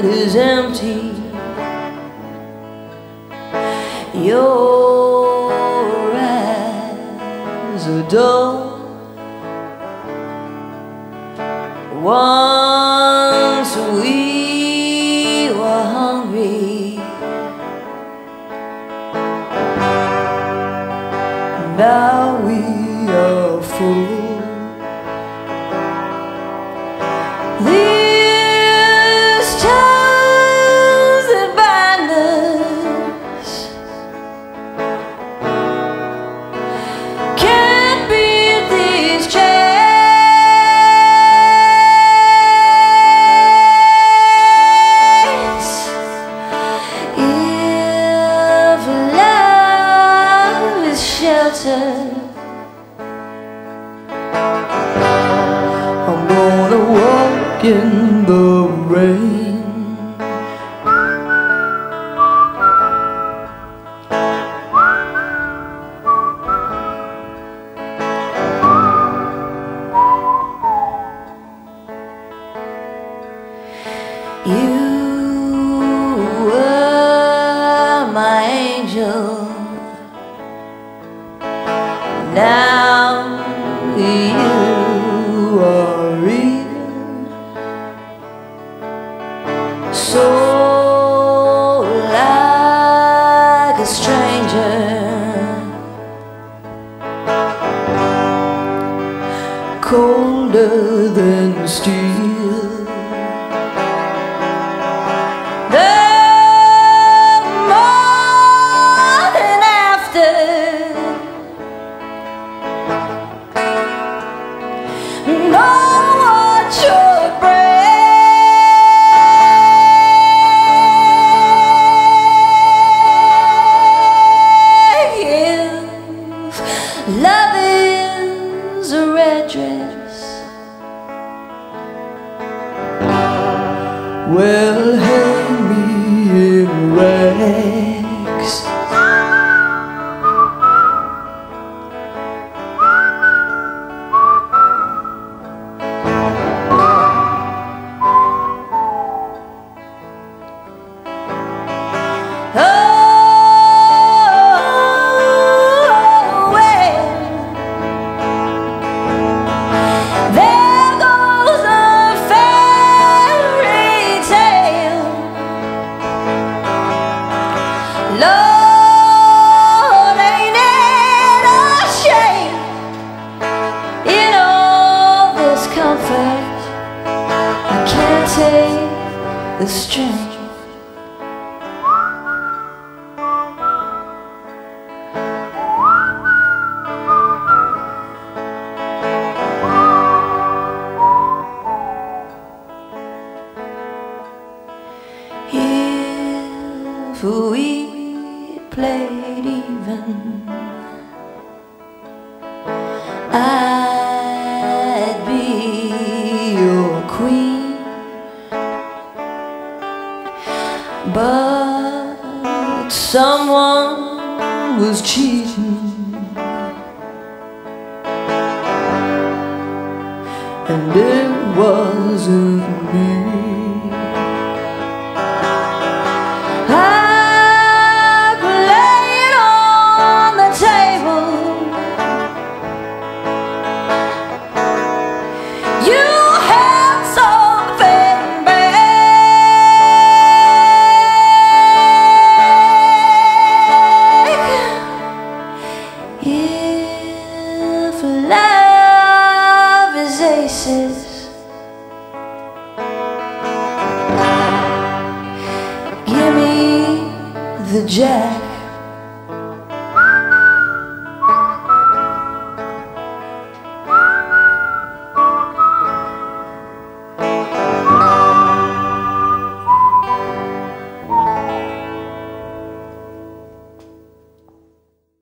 heart is empty. Your eyes are dull. Once we were hungry. Now we are full. Walk in the rain. You were my angel. Now you Colder than steel. The strain. If we played even, someone was cheating, and it wasn't me. Is aces. Give me the jack.